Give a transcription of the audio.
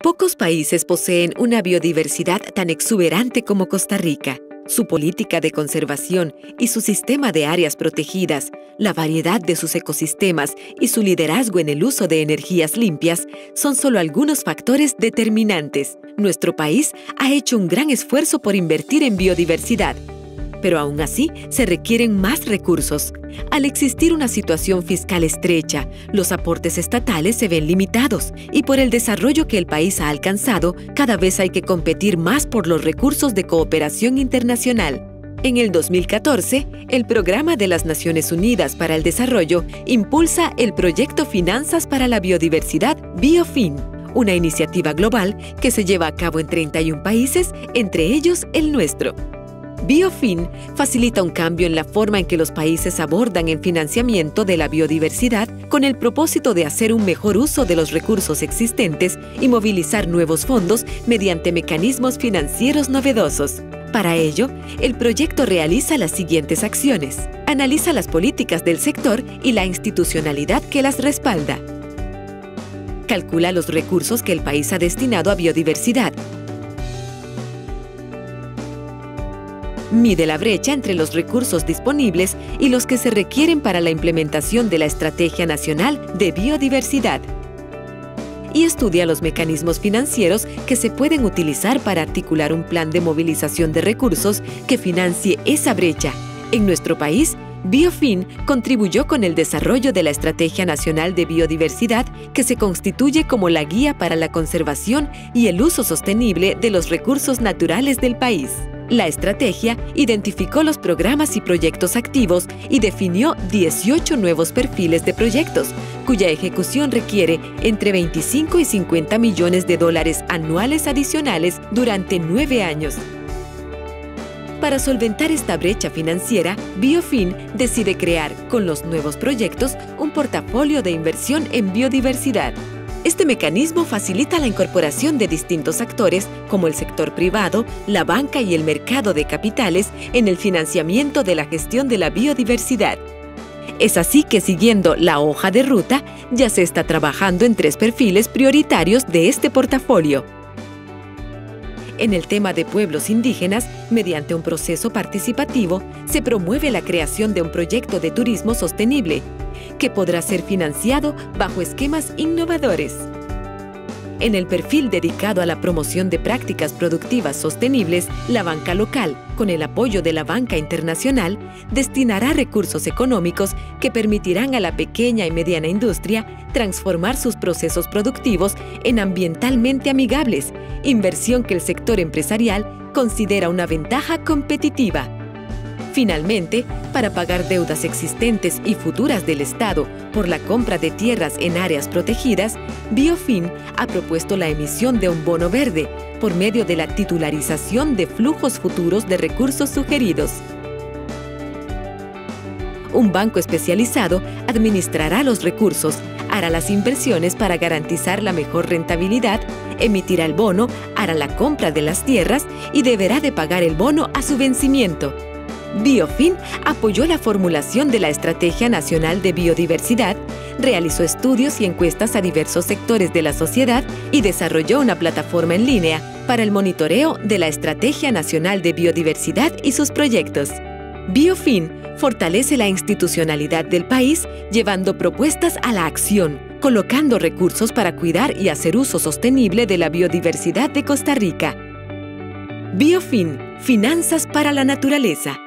Pocos países poseen una biodiversidad tan exuberante como Costa Rica. Su política de conservación y su sistema de áreas protegidas, la variedad de sus ecosistemas y su liderazgo en el uso de energías limpias son solo algunos factores determinantes. Nuestro país ha hecho un gran esfuerzo por invertir en biodiversidad pero aún así se requieren más recursos. Al existir una situación fiscal estrecha, los aportes estatales se ven limitados y por el desarrollo que el país ha alcanzado, cada vez hay que competir más por los recursos de cooperación internacional. En el 2014, el Programa de las Naciones Unidas para el Desarrollo impulsa el proyecto Finanzas para la Biodiversidad BioFin, una iniciativa global que se lleva a cabo en 31 países, entre ellos el nuestro. BioFin facilita un cambio en la forma en que los países abordan el financiamiento de la biodiversidad con el propósito de hacer un mejor uso de los recursos existentes y movilizar nuevos fondos mediante mecanismos financieros novedosos. Para ello, el proyecto realiza las siguientes acciones. Analiza las políticas del sector y la institucionalidad que las respalda. Calcula los recursos que el país ha destinado a biodiversidad mide la brecha entre los recursos disponibles y los que se requieren para la implementación de la Estrategia Nacional de Biodiversidad y estudia los mecanismos financieros que se pueden utilizar para articular un plan de movilización de recursos que financie esa brecha. En nuestro país, Biofin contribuyó con el desarrollo de la Estrategia Nacional de Biodiversidad que se constituye como la guía para la conservación y el uso sostenible de los recursos naturales del país. La estrategia identificó los programas y proyectos activos y definió 18 nuevos perfiles de proyectos, cuya ejecución requiere entre 25 y 50 millones de dólares anuales adicionales durante nueve años. Para solventar esta brecha financiera, Biofin decide crear, con los nuevos proyectos, un portafolio de inversión en biodiversidad. Este mecanismo facilita la incorporación de distintos actores, como el sector privado, la banca y el mercado de capitales, en el financiamiento de la gestión de la biodiversidad. Es así que siguiendo la hoja de ruta, ya se está trabajando en tres perfiles prioritarios de este portafolio en el tema de pueblos indígenas, mediante un proceso participativo, se promueve la creación de un proyecto de turismo sostenible, que podrá ser financiado bajo esquemas innovadores. En el perfil dedicado a la promoción de prácticas productivas sostenibles, la banca local, con el apoyo de la banca internacional, destinará recursos económicos que permitirán a la pequeña y mediana industria transformar sus procesos productivos en ambientalmente amigables, inversión que el sector empresarial considera una ventaja competitiva. Finalmente, para pagar deudas existentes y futuras del Estado por la compra de tierras en áreas protegidas, Biofin ha propuesto la emisión de un bono verde por medio de la titularización de flujos futuros de recursos sugeridos. Un banco especializado administrará los recursos, hará las inversiones para garantizar la mejor rentabilidad, emitirá el bono, hará la compra de las tierras y deberá de pagar el bono a su vencimiento. Biofin apoyó la formulación de la Estrategia Nacional de Biodiversidad, realizó estudios y encuestas a diversos sectores de la sociedad y desarrolló una plataforma en línea para el monitoreo de la Estrategia Nacional de Biodiversidad y sus proyectos. Biofin fortalece la institucionalidad del país llevando propuestas a la acción, colocando recursos para cuidar y hacer uso sostenible de la biodiversidad de Costa Rica. Biofin, Finanzas para la Naturaleza.